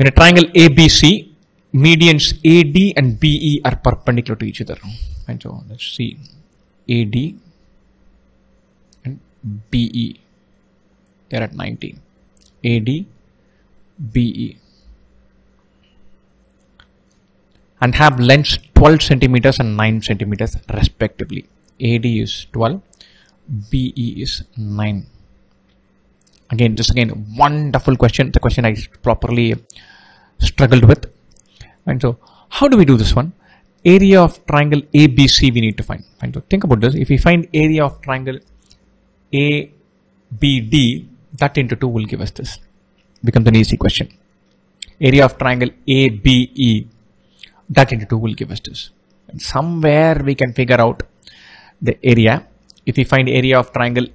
In a triangle ABC, medians AD and BE are perpendicular to each other. And so let's see AD and BE. They're at 90. AD, BE. And have lengths 12 centimeters and 9 centimeters respectively. AD is 12, BE is 9 again just again wonderful question the question i properly struggled with. And so how do we do this one? Area of triangle abc we need to find. And so think about this. If we find area of triangle abd that into 2 will give us this. Becomes an easy question. Area of triangle abe that into 2 will give us this. And somewhere we can figure out the area. If we find area of triangle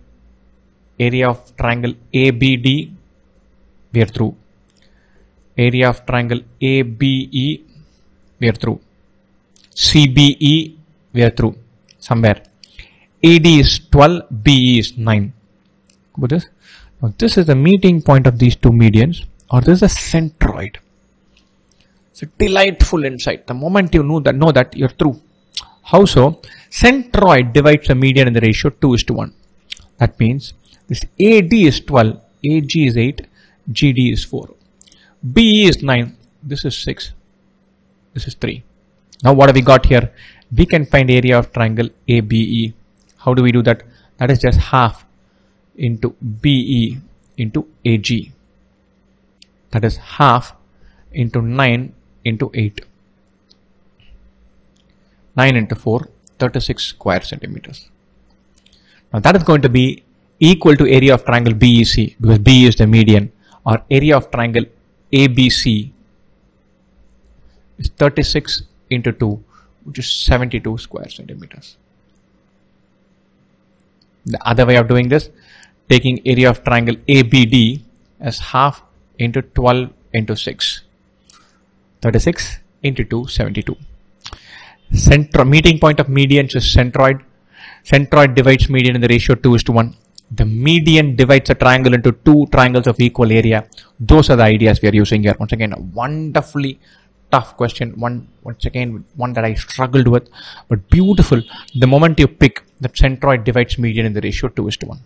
area of triangle ABD we are through area of triangle ABE we are through. CBE we are through. Somewhere. AD is 12 BE is 9 what is? Now this is the meeting point of these two medians or this is a centroid. It's a delightful insight. The moment you know that know that you're through. How so? Centroid divides the median in the ratio 2 is to 1 that means this AD is 12, AG is 8, GD is 4. BE is 9, this is 6, this is 3. Now what have we got here? We can find area of triangle ABE. How do we do that? That is just half into BE into AG. That is half into 9 into 8. 9 into 4, 36 square centimeters. Now that is going to be equal to area of triangle BEC because B is the median or area of triangle ABC is 36 into 2 which is 72 square centimeters. The other way of doing this taking area of triangle ABD as half into 12 into 6 36 into 2 72 Centro meeting point of medians is centroid. Centroid divides median in the ratio 2 is to 1 the median divides a triangle into two triangles of equal area. Those are the ideas we are using here. Once again, a wonderfully tough question. One, once again, one that I struggled with, but beautiful. The moment you pick that centroid divides median in the ratio 2 is to 1.